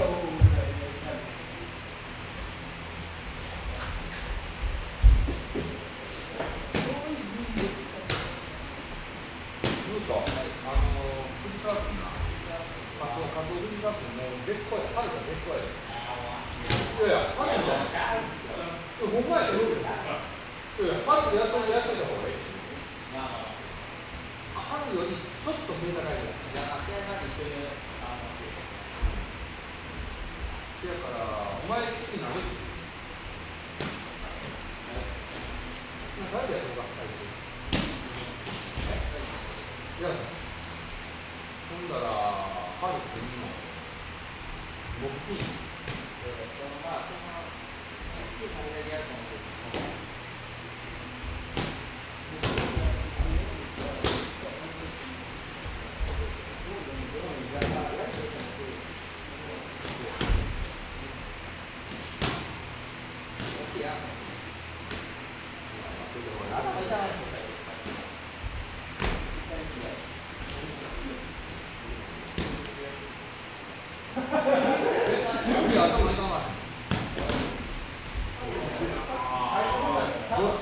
Oh, 对、あ、っといたいい。るよりちょっと。目的、えー、そのまあそのんですけどどっち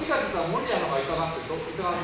かって言ったら森谷の方が行かなくて、どっちか？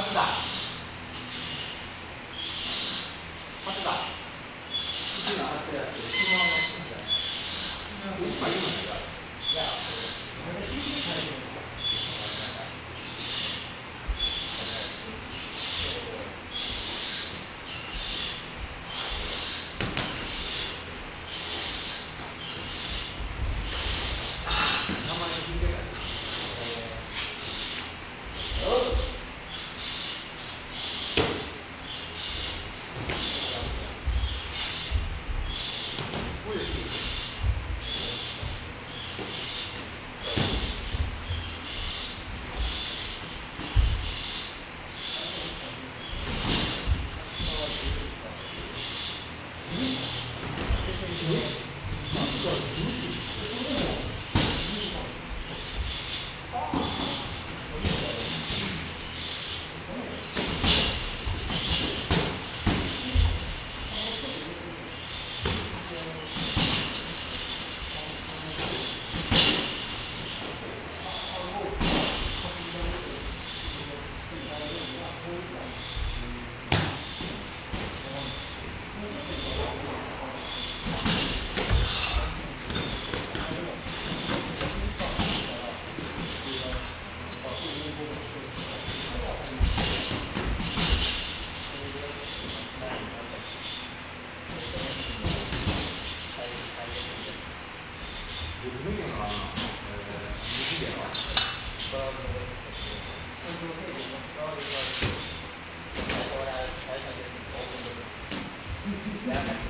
Pode dar. Thank you.